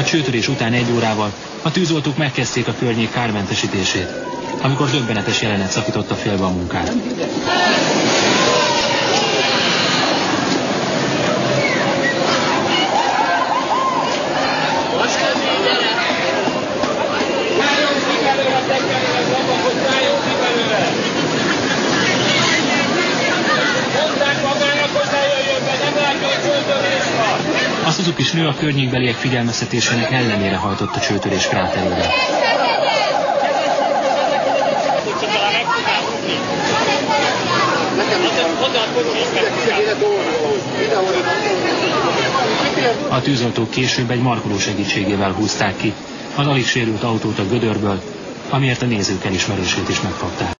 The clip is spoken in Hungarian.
A csőtörés után egy órával a tűzoltók megkezdték a környék kármentesítését, amikor döbbenetes jelenet szakította félbe a munkát. A Suzuki nő a környékbeliek figyelmeztetésének ellenére hajtott a csőtörés kráterébe. A tűzoltók később egy markoló segítségével húzták ki az alig sérült autót a gödörből, amiért a nézők elismerését is megkapták.